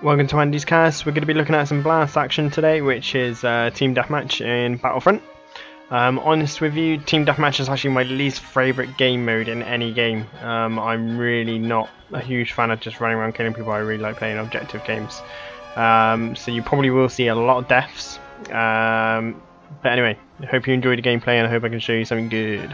Welcome to Andi Casts. We're going to be looking at some blast action today, which is uh, Team Deathmatch in Battlefront. Um, honest with you, Team Deathmatch is actually my least favourite game mode in any game. Um, I'm really not a huge fan of just running around killing people. I really like playing objective games. Um, so you probably will see a lot of deaths. Um, but anyway, I hope you enjoyed the gameplay and I hope I can show you something good.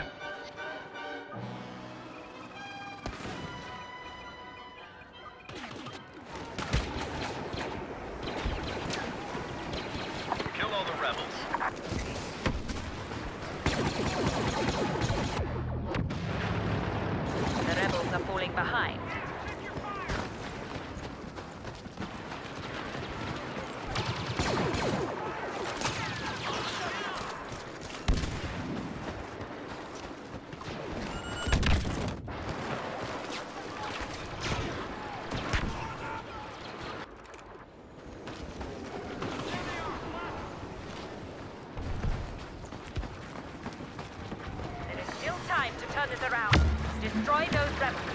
Destroy those rebels.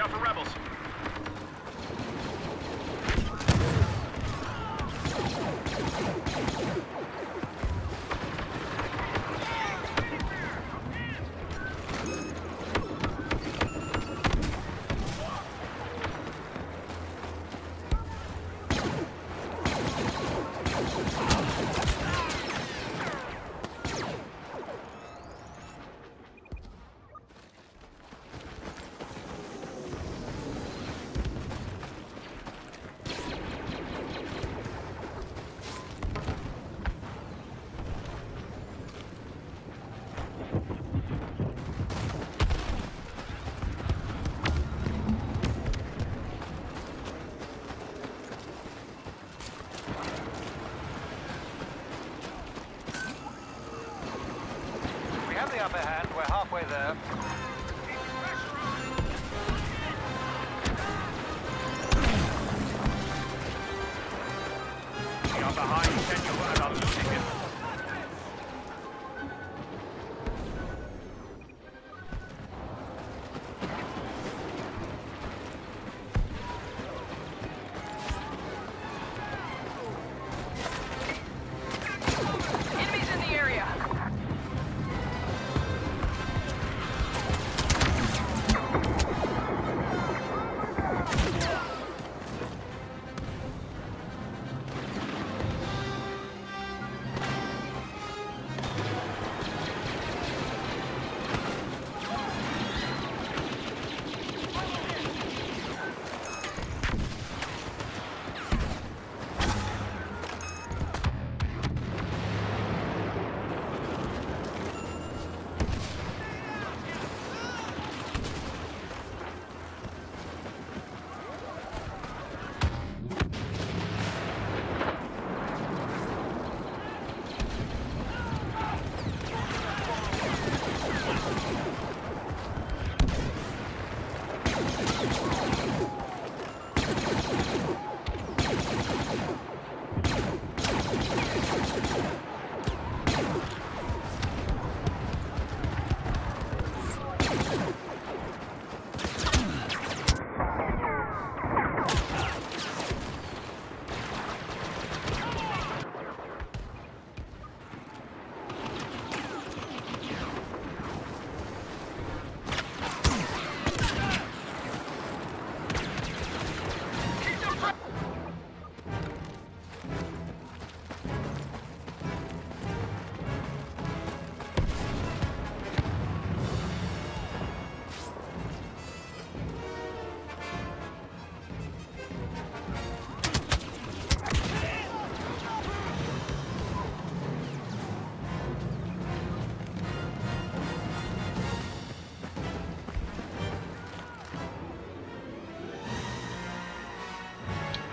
Watch out for rebels. Upper hand. We're halfway there. We are behind schedule and are losing him.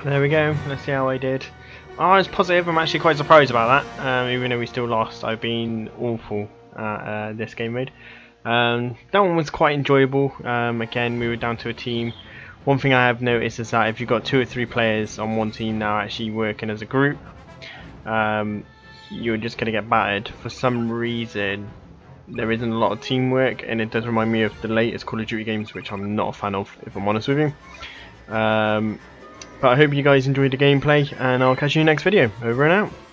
There we go. Let's see how I did. I was positive. I'm actually quite surprised about that. Um, even though we still lost, I've been awful at uh, this game mode. Um, that one was quite enjoyable. Um, again, we were down to a team. One thing I have noticed is that if you've got two or three players on one team now actually working as a group, um, you're just going to get battered. For some reason, there isn't a lot of teamwork, and it does remind me of the latest Call of Duty games, which I'm not a fan of, if I'm honest with you. But I hope you guys enjoyed the gameplay, and I'll catch you in the next video. Over and out.